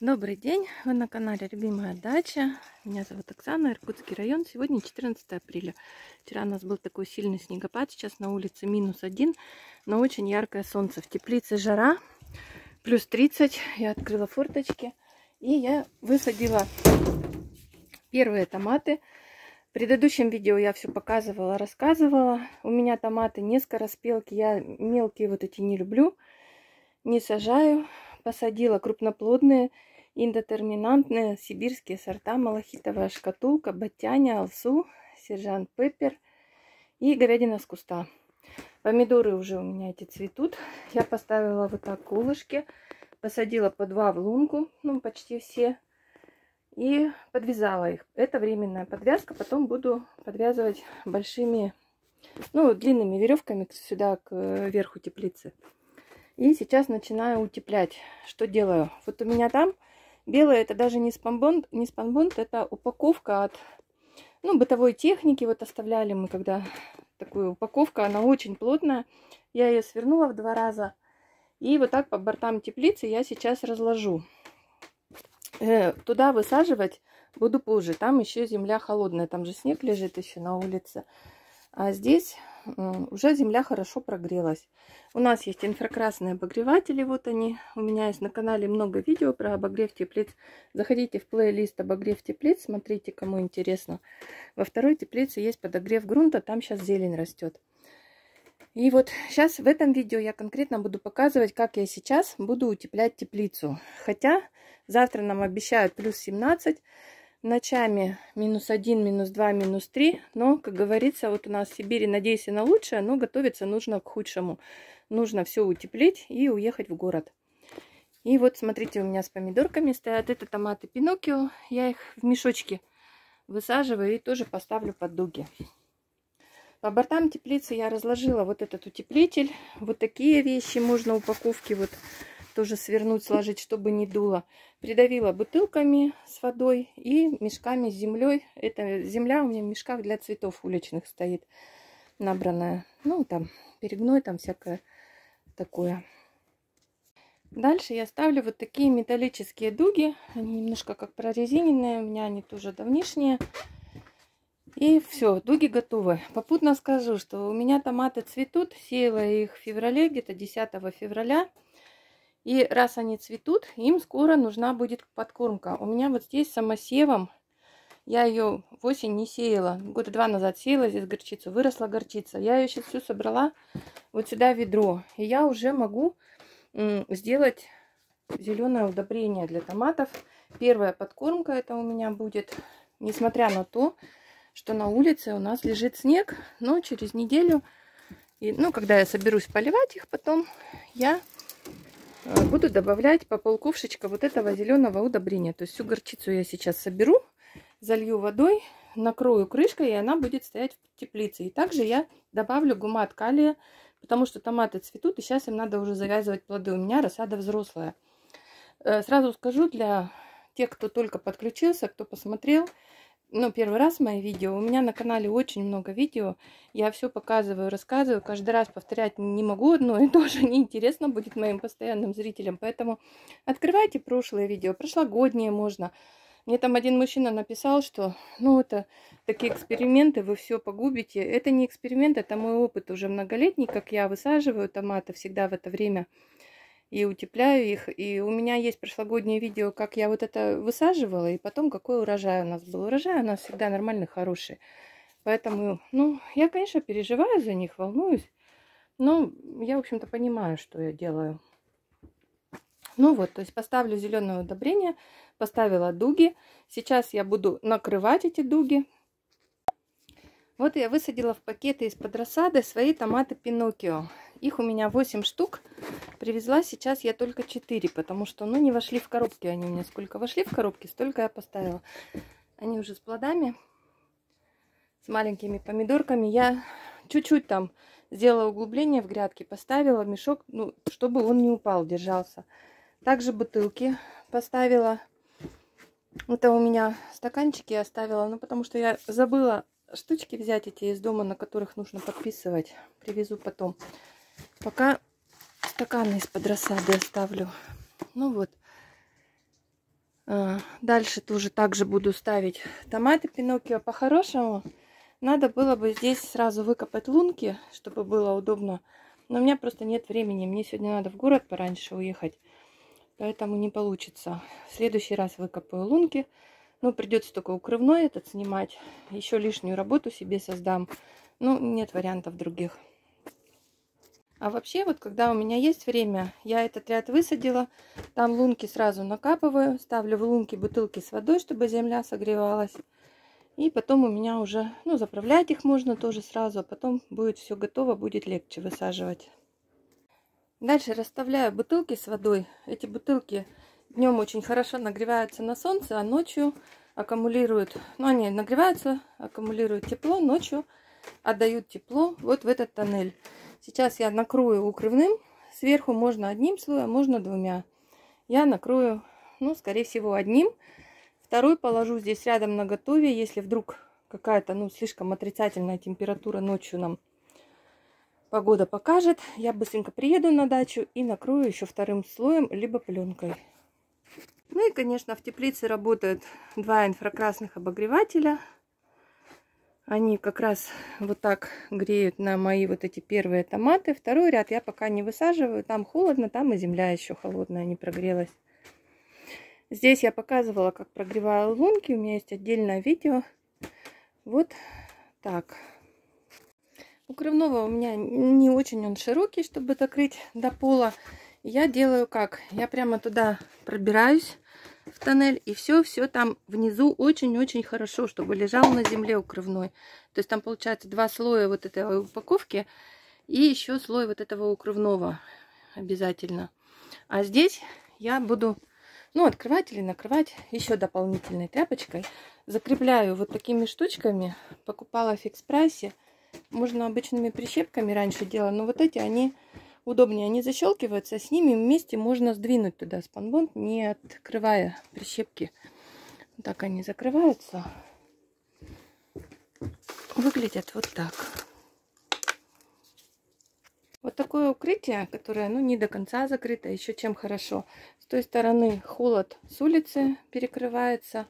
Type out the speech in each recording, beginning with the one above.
Добрый день, вы на канале Любимая дача. Меня зовут Оксана, Иркутский район. Сегодня 14 апреля. Вчера у нас был такой сильный снегопад, сейчас на улице минус один, но очень яркое солнце. В теплице жара, плюс 30. Я открыла форточки и я высадила первые томаты. В предыдущем видео я все показывала, рассказывала. У меня томаты не скороспелки, я мелкие вот эти не люблю, не сажаю посадила крупноплодные индетерминантные сибирские сорта малахитовая шкатулка, батяня, алсу, сержант пеппер и говядина с куста. Помидоры уже у меня эти цветут. Я поставила вот так колышки, посадила по два в лунку, ну почти все, и подвязала их. Это временная подвязка, потом буду подвязывать большими, ну длинными веревками сюда к верху теплицы. И сейчас начинаю утеплять. Что делаю? Вот у меня там белое, это даже не спанбонд, не спанбонд, это упаковка от ну, бытовой техники. Вот оставляли мы, когда такую упаковку, она очень плотная. Я ее свернула в два раза. И вот так по бортам теплицы я сейчас разложу. Э, туда высаживать буду позже. Там еще земля холодная, там же снег лежит еще на улице. А здесь уже земля хорошо прогрелась. У нас есть инфракрасные обогреватели, вот они. У меня есть на канале много видео про обогрев теплиц. Заходите в плейлист обогрев теплиц, смотрите, кому интересно. Во второй теплице есть подогрев грунта, там сейчас зелень растет. И вот сейчас в этом видео я конкретно буду показывать, как я сейчас буду утеплять теплицу. Хотя завтра нам обещают плюс 17, ночами минус 1, минус 2, минус 3. Но, как говорится, вот у нас в Сибири, надеюсь, на лучшее, но готовиться нужно к худшему. Нужно все утеплить и уехать в город. И вот, смотрите, у меня с помидорками стоят. Это томаты Пиноккио. Я их в мешочки высаживаю и тоже поставлю под дуги. По бортам теплицы я разложила вот этот утеплитель. Вот такие вещи можно упаковки вот тоже свернуть, сложить, чтобы не дуло. Придавила бутылками с водой и мешками с землей. Это земля у меня в мешках для цветов уличных стоит набранная. Ну, там перегной, там всякое такое. Дальше я ставлю вот такие металлические дуги. Они немножко как прорезиненные. У меня они тоже давнишние. И все, дуги готовы. Попутно скажу, что у меня томаты цветут. Сеяла их в феврале, где-то 10 февраля. И раз они цветут, им скоро нужна будет подкормка. У меня вот здесь самосевом, я ее в осень не сеяла, года два назад сеяла здесь горчицу, выросла горчица. Я ее сейчас всю собрала вот сюда в ведро. И я уже могу сделать зеленое удобрение для томатов. Первая подкормка это у меня будет, несмотря на то, что на улице у нас лежит снег, но через неделю, и, ну, когда я соберусь поливать их потом, я буду добавлять по полковшечка вот этого зеленого удобрения. То есть всю горчицу я сейчас соберу, залью водой, накрою крышкой, и она будет стоять в теплице. И также я добавлю гумат калия, потому что томаты цветут, и сейчас им надо уже завязывать плоды. У меня рассада взрослая. Э, сразу скажу для тех, кто только подключился, кто посмотрел, ну, первый раз мои видео. У меня на канале очень много видео. Я все показываю, рассказываю. Каждый раз повторять не могу одно и тоже неинтересно будет моим постоянным зрителям. Поэтому открывайте прошлые видео, прошлогодние можно. Мне там один мужчина написал, что, ну, это такие эксперименты, вы все погубите. Это не эксперимент, это мой опыт уже многолетний, как я высаживаю томаты всегда в это время и утепляю их. И у меня есть прошлогоднее видео, как я вот это высаживала, и потом какой урожай у нас был. Урожай у нас всегда нормальный, хороший. Поэтому, ну, я, конечно, переживаю за них, волнуюсь. Но я, в общем-то, понимаю, что я делаю. Ну вот, то есть поставлю зеленое удобрение, поставила дуги. Сейчас я буду накрывать эти дуги. Вот я высадила в пакеты из-под рассады свои томаты Пиноккио. Их у меня 8 штук. Привезла сейчас я только 4, потому что, ну, не вошли в коробки они у меня. Сколько вошли в коробки, столько я поставила. Они уже с плодами, с маленькими помидорками. Я чуть-чуть там сделала углубление в грядке, поставила мешок, ну, чтобы он не упал, держался. Также бутылки поставила. Это у меня стаканчики оставила, ну, потому что я забыла штучки взять эти из дома, на которых нужно подписывать. Привезу потом. Пока стаканы из-под рассады оставлю. Ну вот. А, дальше тоже также буду ставить томаты Пиноккио. По-хорошему, надо было бы здесь сразу выкопать лунки, чтобы было удобно. Но у меня просто нет времени. Мне сегодня надо в город пораньше уехать. Поэтому не получится. В следующий раз выкопаю лунки. Ну, придется только укрывной этот снимать. Еще лишнюю работу себе создам. Ну, нет вариантов других. А вообще, вот когда у меня есть время, я этот ряд высадила. Там лунки сразу накапываю. Ставлю в лунки бутылки с водой, чтобы земля согревалась. И потом у меня уже, ну, заправлять их можно тоже сразу. А потом будет все готово, будет легче высаживать. Дальше расставляю бутылки с водой. Эти бутылки днем очень хорошо нагреваются на солнце, а ночью аккумулируют, ну они нагреваются, аккумулируют тепло, ночью отдают тепло вот в этот тоннель. Сейчас я накрою укрывным, сверху можно одним слоем, можно двумя. Я накрою, ну, скорее всего, одним. Второй положу здесь рядом на готове, если вдруг какая-то, ну, слишком отрицательная температура ночью нам погода покажет. Я быстренько приеду на дачу и накрою еще вторым слоем, либо пленкой. Ну и, конечно, в теплице работают два инфракрасных обогревателя. Они как раз вот так греют на мои вот эти первые томаты. Второй ряд я пока не высаживаю. Там холодно, там и земля еще холодная, не прогрелась. Здесь я показывала, как прогреваю лунки. У меня есть отдельное видео. Вот так. Укрывного у меня не очень он широкий, чтобы закрыть до пола. Я делаю как? Я прямо туда пробираюсь в тоннель, и все-все там внизу очень-очень хорошо, чтобы лежал на земле укрывной. То есть там получается два слоя вот этой упаковки и еще слой вот этого укрывного обязательно. А здесь я буду, ну, открывать или накрывать еще дополнительной тряпочкой. Закрепляю вот такими штучками. Покупала в фикс прайсе. Можно обычными прищепками раньше делала, но вот эти, они удобнее. Они защелкиваются, с ними вместе можно сдвинуть туда спанбонд, не открывая прищепки. Так они закрываются. Выглядят вот так. Вот такое укрытие, которое ну, не до конца закрыто, еще чем хорошо. С той стороны холод с улицы перекрывается.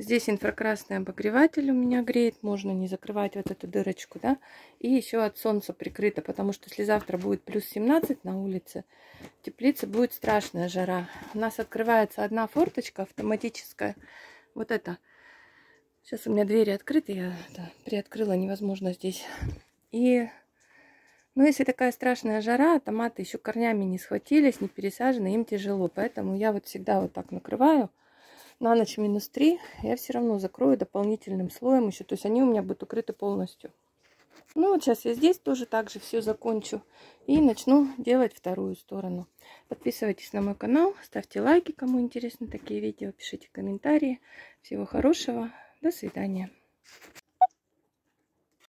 Здесь инфракрасный обогреватель у меня греет. Можно не закрывать вот эту дырочку, да. И еще от солнца прикрыто, потому что если завтра будет плюс 17 на улице, в теплице будет страшная жара. У нас открывается одна форточка автоматическая. Вот это. Сейчас у меня двери открыты, я это, приоткрыла, невозможно здесь. И, ну, если такая страшная жара, томаты еще корнями не схватились, не пересажены, им тяжело. Поэтому я вот всегда вот так накрываю на ночь минус 3 я все равно закрою дополнительным слоем еще. То есть они у меня будут укрыты полностью. Ну вот сейчас я здесь тоже так же все закончу. И начну делать вторую сторону. Подписывайтесь на мой канал, ставьте лайки, кому интересны такие видео, пишите комментарии. Всего хорошего, до свидания.